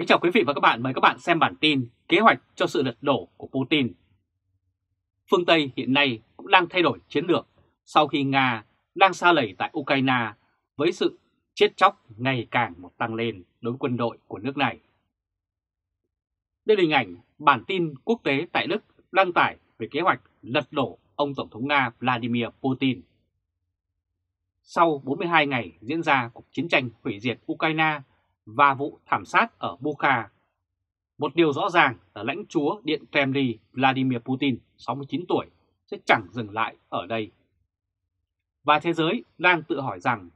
Kính chào quý vị và các bạn, mời các bạn xem bản tin Kế hoạch cho sự lật đổ của Putin. Phương Tây hiện nay cũng đang thay đổi chiến lược sau khi Nga đang xa lầy tại Ukraine với sự chết chóc ngày càng một tăng lên đối với quân đội của nước này. Đây là hình ảnh bản tin quốc tế tại Đức đăng tải về kế hoạch lật đổ ông Tổng thống Nga Vladimir Putin. Sau 42 ngày diễn ra cuộc chiến tranh hủy diệt Ukraine và vụ thảm sát ở Bucha, một điều rõ ràng là lãnh chúa Điện Kremlin Vladimir Putin, 69 tuổi, sẽ chẳng dừng lại ở đây. Và thế giới đang tự hỏi rằng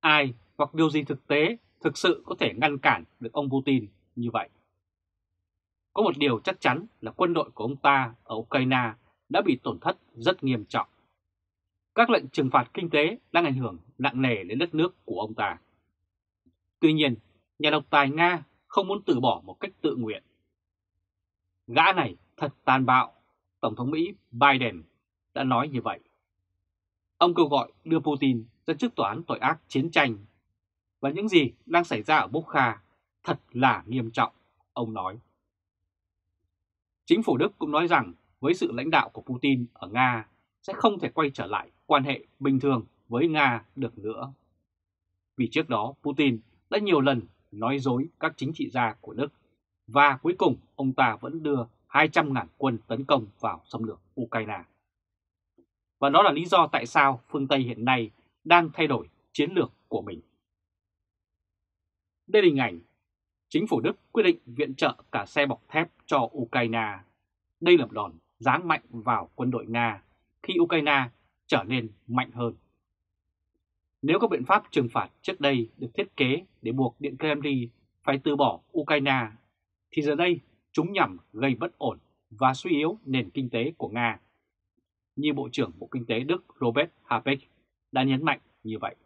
ai hoặc điều gì thực tế thực sự có thể ngăn cản được ông Putin như vậy. Có một điều chắc chắn là quân đội của ông ta ở Ukraine đã bị tổn thất rất nghiêm trọng. Các lệnh trừng phạt kinh tế đang ảnh hưởng nặng nề đến đất nước của ông ta. Tuy nhiên, nhà độc tài Nga không muốn từ bỏ một cách tự nguyện. Gã này thật tàn bạo, Tổng thống Mỹ Biden đã nói như vậy. Ông kêu gọi đưa Putin ra trước tòa án tội ác chiến tranh. Và những gì đang xảy ra ở Bukha thật là nghiêm trọng, ông nói. Chính phủ Đức cũng nói rằng với sự lãnh đạo của Putin ở Nga sẽ không thể quay trở lại quan hệ bình thường với Nga được nữa. Vì trước đó Putin đã nhiều lần nói dối các chính trị gia của Đức và cuối cùng, ông ta vẫn đưa 200.000 quân tấn công vào xâm lược Ukraine. Và đó là lý do tại sao phương Tây hiện nay đang thay đổi chiến lược của mình. Đây là hình ảnh chính phủ Đức quyết định viện trợ cả xe bọc thép cho Ukraine. Đây là một đòn giáng mạnh vào quân đội Nga khi Ukraine trở nên mạnh hơn. Nếu các biện pháp trừng phạt trước đây được thiết kế để buộc Điện Kremlin phải từ bỏ Ukraine, thì giờ đây chúng nhằm gây bất ổn và suy yếu nền kinh tế của Nga. Như Bộ trưởng Bộ Kinh tế Đức Robert Habeck đã nhấn mạnh như vậy.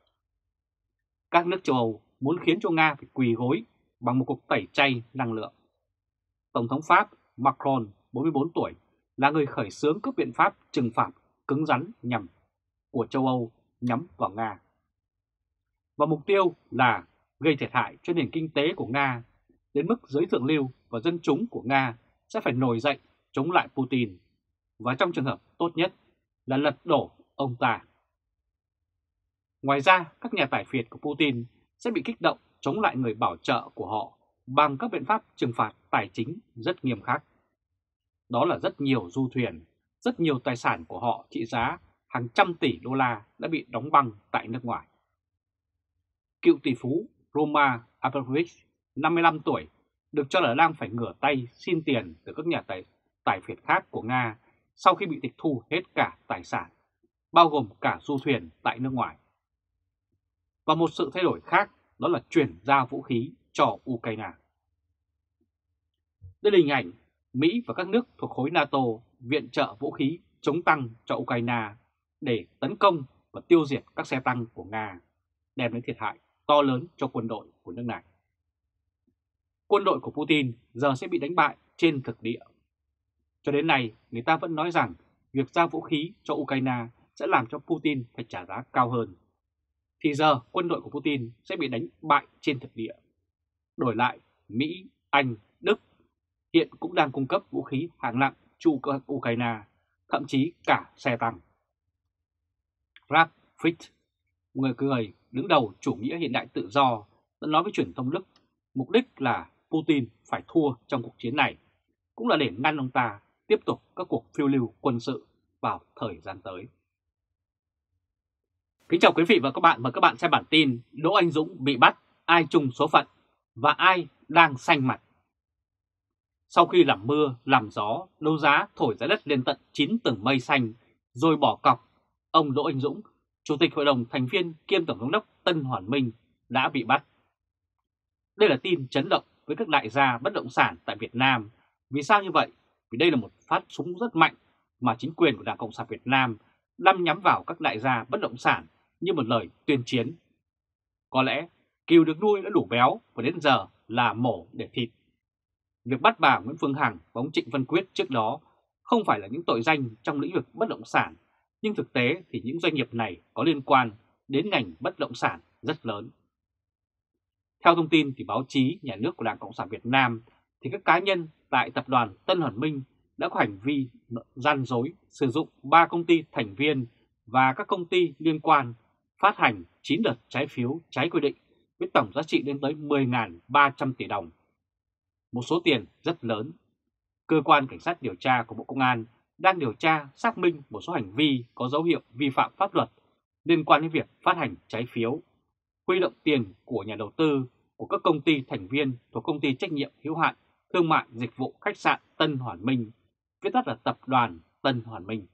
Các nước châu Âu muốn khiến cho Nga phải quỳ gối bằng một cuộc tẩy chay năng lượng. Tổng thống Pháp Macron, 44 tuổi, là người khởi xướng các biện pháp trừng phạt cứng rắn nhằm của châu Âu nhắm vào Nga. Và mục tiêu là gây thiệt hại cho nền kinh tế của Nga đến mức giới thượng lưu và dân chúng của Nga sẽ phải nổi dậy chống lại Putin và trong trường hợp tốt nhất là lật đổ ông ta. Ngoài ra, các nhà tài phiệt của Putin sẽ bị kích động chống lại người bảo trợ của họ bằng các biện pháp trừng phạt tài chính rất nghiêm khắc. Đó là rất nhiều du thuyền, rất nhiều tài sản của họ trị giá hàng trăm tỷ đô la đã bị đóng băng tại nước ngoài. Cựu tỷ phú Roma Abramovich, 55 tuổi, được cho là đang phải ngửa tay xin tiền từ các nhà tài, tài phiệt khác của Nga sau khi bị tịch thu hết cả tài sản, bao gồm cả du thuyền tại nước ngoài. Và một sự thay đổi khác đó là chuyển giao vũ khí cho Ukraine. Đây là hình ảnh Mỹ và các nước thuộc khối NATO viện trợ vũ khí chống tăng cho Ukraine để tấn công và tiêu diệt các xe tăng của Nga, đem đến thiệt hại to lớn cho quân đội của nước này. Quân đội của Putin giờ sẽ bị đánh bại trên thực địa. Cho đến nay, người ta vẫn nói rằng việc giao vũ khí cho Ukraine sẽ làm cho Putin phải trả giá cao hơn. Thì giờ quân đội của Putin sẽ bị đánh bại trên thực địa. Đổi lại, Mỹ, Anh, Đức hiện cũng đang cung cấp vũ khí hạng nặng cho Ukraine, thậm chí cả xe tăng. Rap Fritz, người cười đứng đầu chủ nghĩa hiện đại tự do, đã nói với truyền thông Đức mục đích là Putin phải thua trong cuộc chiến này, cũng là để ngăn ông ta tiếp tục các cuộc phiêu lưu quân sự vào thời gian tới. Kính chào quý vị và các bạn và các bạn xem bản tin Đỗ Anh Dũng bị bắt, ai chung số phận và ai đang xanh mặt. Sau khi làm mưa, làm gió, đấu giá thổi giá đất lên tận 9 tầng mây xanh rồi bỏ cọc, ông Đỗ Anh Dũng Chủ tịch Hội đồng thành viên kiêm Tổng thống đốc Tân Hoàn Minh đã bị bắt. Đây là tin chấn động với các đại gia bất động sản tại Việt Nam. Vì sao như vậy? Vì đây là một phát súng rất mạnh mà chính quyền của Đảng Cộng sản Việt Nam đâm nhắm vào các đại gia bất động sản như một lời tuyên chiến. Có lẽ cừu được nuôi đã đủ béo và đến giờ là mổ để thịt. Việc bắt bà Nguyễn Phương Hằng và ông Trịnh Văn Quyết trước đó không phải là những tội danh trong lĩnh vực bất động sản nhưng thực tế thì những doanh nghiệp này có liên quan đến ngành bất động sản rất lớn. Theo thông tin thì báo chí, nhà nước của Đảng Cộng sản Việt Nam thì các cá nhân tại tập đoàn Tân Hoàn Minh đã có hành vi gian dối sử dụng 3 công ty thành viên và các công ty liên quan phát hành 9 đợt trái phiếu, trái quy định với tổng giá trị lên tới 10.300 tỷ đồng. Một số tiền rất lớn. Cơ quan Cảnh sát điều tra của Bộ Công an đang điều tra xác minh một số hành vi có dấu hiệu vi phạm pháp luật liên quan đến việc phát hành trái phiếu, huy động tiền của nhà đầu tư của các công ty thành viên thuộc công ty trách nhiệm hữu hạn thương mại dịch vụ khách sạn Tân Hoàn Minh, viết tắt là tập đoàn Tân Hoàn Minh.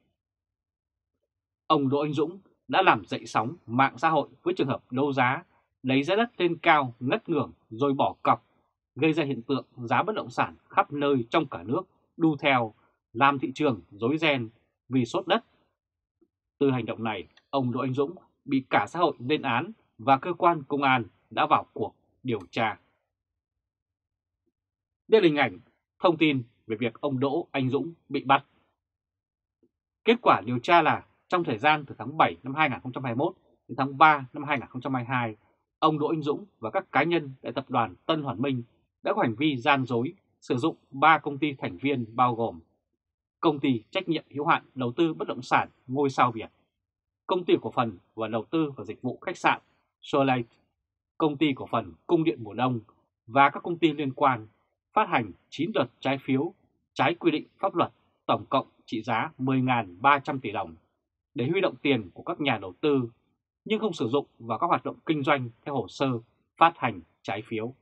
Ông Đỗ Anh Dũng đã làm dậy sóng mạng xã hội với trường hợp đấu giá, lấy giá đất lên cao ngất ngưỡng rồi bỏ cọc, gây ra hiện tượng giá bất động sản khắp nơi trong cả nước đu theo, làm thị trường rối ren vì sốt đất. Từ hành động này, ông Đỗ Anh Dũng bị cả xã hội lên án và cơ quan công an đã vào cuộc điều tra. Đây là hình ảnh thông tin về việc ông Đỗ Anh Dũng bị bắt. Kết quả điều tra là trong thời gian từ tháng 7 năm 2021 đến tháng 3 năm 2022, ông Đỗ Anh Dũng và các cá nhân tại tập đoàn Tân Hoàn Minh đã có hành vi gian dối sử dụng 3 công ty thành viên bao gồm Công ty trách nhiệm hữu hạn đầu tư bất động sản Ngôi sao Việt, Công ty cổ phần và đầu tư và dịch vụ khách sạn solight Công ty cổ phần Cung điện mùa đông và các công ty liên quan phát hành 9 đợt trái phiếu trái quy định pháp luật tổng cộng trị giá 10.300 tỷ đồng để huy động tiền của các nhà đầu tư nhưng không sử dụng vào các hoạt động kinh doanh theo hồ sơ phát hành trái phiếu.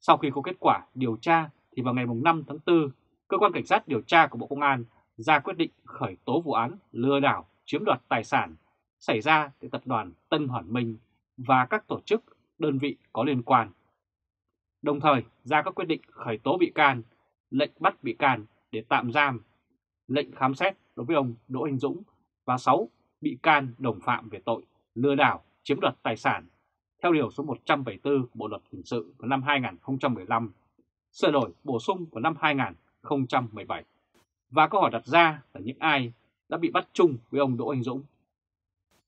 Sau khi có kết quả điều tra thì vào ngày 5 tháng 4, Cơ quan Cảnh sát điều tra của Bộ Công an ra quyết định khởi tố vụ án lừa đảo chiếm đoạt tài sản xảy ra tại tập đoàn Tân Hoàn Minh và các tổ chức, đơn vị có liên quan. Đồng thời ra các quyết định khởi tố bị can, lệnh bắt bị can để tạm giam, lệnh khám xét đối với ông Đỗ Anh Dũng và 6 bị can đồng phạm về tội lừa đảo chiếm đoạt tài sản theo Điều số 174 Bộ Luật Hình sự vào năm 2015, sửa đổi bổ sung vào năm 2017. Và câu hỏi đặt ra là những ai đã bị bắt chung với ông Đỗ Anh Dũng.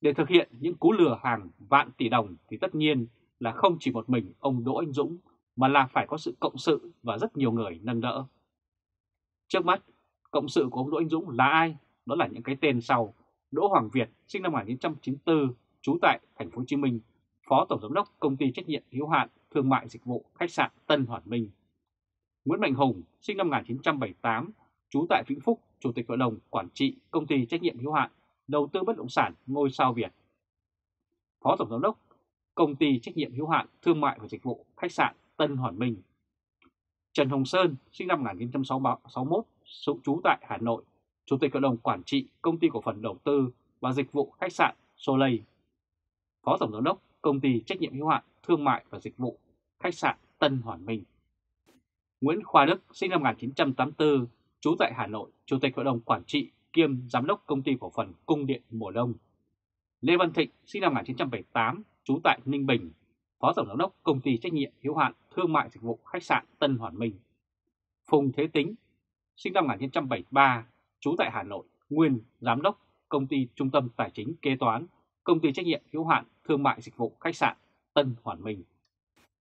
Để thực hiện những cú lừa hàng vạn tỷ đồng thì tất nhiên là không chỉ một mình ông Đỗ Anh Dũng mà là phải có sự cộng sự và rất nhiều người nâng đỡ. Trước mắt, cộng sự của ông Đỗ Anh Dũng là ai? Đó là những cái tên sau. Đỗ Hoàng Việt, sinh năm 1994, trú tại thành phố Hồ Chí Minh, Phó Tổng giám đốc Công ty trách nhiệm hữu hạn Thương mại Dịch vụ Khách sạn Tân Hoàn Minh. Nguyễn Mạnh Hùng, sinh năm 1978, trú tại Vĩnh Phúc, Chủ tịch Hội đồng Quản trị Công ty trách nhiệm hữu hạn Đầu tư bất động sản Ngôi sao Việt. Phó Tổng giám đốc Công ty trách nhiệm hữu hạn Thương mại và Dịch vụ Khách sạn Tân Hoàn Minh. Trần Hồng Sơn, sinh năm 1961, trú tại Hà Nội, Chủ tịch Hội đồng Quản trị Công ty Cổ phần Đầu tư và Dịch vụ Khách sạn Soleil. Phó Tổng giám đốc Công ty Trách nhiệm hữu hạn Thương mại và Dịch vụ Khách sạn Tân Hoàn Minh. Nguyễn Khoa Đức, sinh năm 1984, trú tại Hà Nội, Chủ tịch Hội đồng Quản trị kiêm Giám đốc Công ty Cổ phần Cung điện Mùa Đông. Lê Văn Thịnh, sinh năm 1978, trú tại Ninh Bình, Phó Tổng giám đốc Công ty Trách nhiệm hữu hạn Thương mại Dịch vụ Khách sạn Tân Hoàn Minh. Phùng Thế Tính, sinh năm 1973, trú tại Hà Nội, nguyên Giám đốc Công ty Trung tâm Tài chính Kế toán, Công ty Trách nhiệm hữu hạn Thương mại Dịch vụ Khách sạn Tân Hoàn Minh.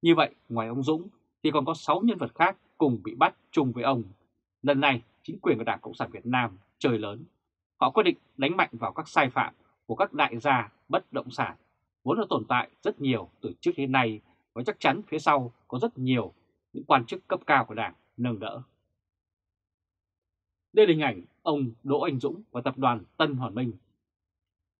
Như vậy, ngoài ông Dũng thì còn có 6 nhân vật khác cùng bị bắt chung với ông. Lần này, chính quyền của Đảng Cộng sản Việt Nam trời lớn. Họ quyết định đánh mạnh vào các sai phạm của các đại gia bất động sản vốn đã tồn tại rất nhiều từ trước đến nay và chắc chắn phía sau có rất nhiều những quan chức cấp cao của Đảng nâng đỡ. Đây là hình ảnh ông Đỗ Anh Dũng và tập đoàn Tân Hoàn Minh.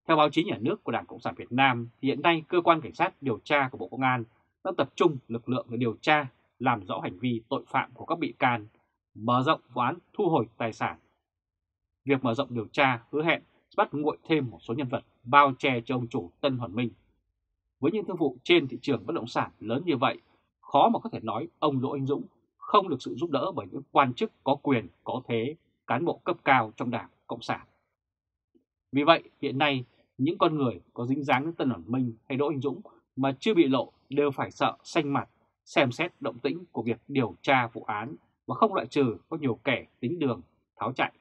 Theo báo chí nhà nước của Đảng Cộng sản Việt Nam, thì hiện nay cơ quan cảnh sát điều tra của Bộ Công an đang tập trung lực lượng để điều tra, làm rõ hành vi tội phạm của các bị can, mở rộng vụ án thu hồi tài sản. Việc mở rộng điều tra hứa hẹn bắt nguội thêm một số nhân vật bao che cho ông chủ Tân Hoàn Minh với những thương vụ trên thị trường bất động sản lớn như vậy, khó mà có thể nói ông Đỗ Anh Dũng không được sự giúp đỡ bởi những quan chức có quyền, có thế, cán bộ cấp cao trong Đảng Cộng sản. Vì vậy, hiện nay, những con người có dính dáng đến Tân Hoàn Minh hay Đỗ Anh Dũng mà chưa bị lộ đều phải sợ xanh mặt, xem xét động tĩnh của việc điều tra vụ án và không loại trừ có nhiều kẻ tính đường tháo chạy.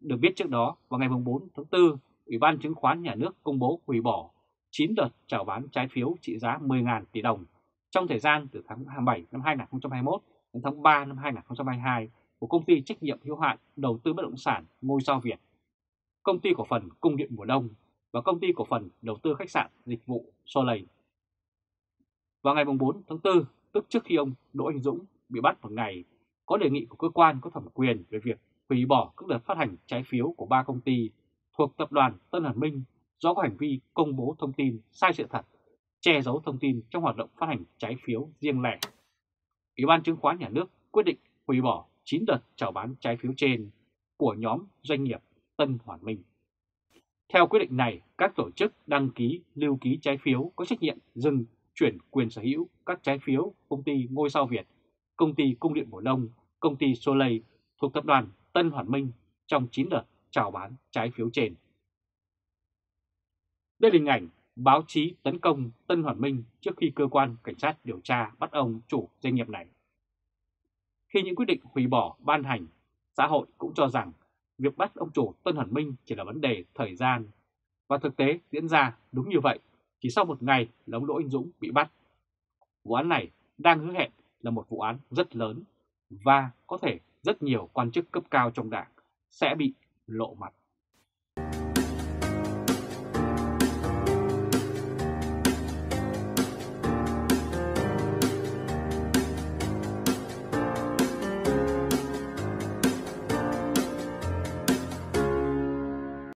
Được biết trước đó, vào ngày 4 tháng 4, Ủy ban Chứng khoán Nhà nước công bố hủy bỏ 9 đợt chào bán trái phiếu trị giá 10.000 tỷ đồng trong thời gian từ tháng 7 năm 2021 đến tháng 3 năm 2022 của công ty trách nhiệm hữu hạn đầu tư bất động sản Ngôi sao Việt, công ty cổ phần Cung điện mùa đông và công ty cổ phần đầu tư khách sạn dịch vụ Soleil. Vào ngày 4 tháng 4, tức trước khi ông Đỗ Anh Dũng bị bắt vào ngày, có đề nghị của cơ quan có thẩm quyền về việc hủy bỏ các đợt phát hành trái phiếu của ba công ty thuộc tập đoàn Tân Hàn Minh do có hành vi công bố thông tin sai sự thật, che giấu thông tin trong hoạt động phát hành trái phiếu riêng lẻ. Ủy ban chứng khoán nhà nước quyết định hủy bỏ 9 đợt chào bán trái phiếu trên của nhóm doanh nghiệp Tân Hoàn Minh. Theo quyết định này, các tổ chức đăng ký lưu ký trái phiếu có trách nhiệm dừng chuyển quyền sở hữu các trái phiếu công ty Ngôi sao Việt, công ty Cung điện Mùa Đông, công ty Soleil thuộc tập đoàn Tân Hoàn Minh trong 9 đợt chào bán trái phiếu trên. Đây là hình ảnh báo chí tấn công Tân Hoàn Minh trước khi cơ quan cảnh sát điều tra bắt ông chủ doanh nghiệp này. Khi những quyết định hủy bỏ ban hành, xã hội cũng cho rằng việc bắt ông chủ Tân Hoàn Minh chỉ là vấn đề thời gian. Và thực tế diễn ra đúng như vậy, chỉ sau một ngày là ông Đỗ Anh Dũng bị bắt. Vụ án này đang hứa hẹn là một vụ án rất lớn và có thể rất nhiều quan chức cấp cao trong đảng sẽ bị lộ mặt.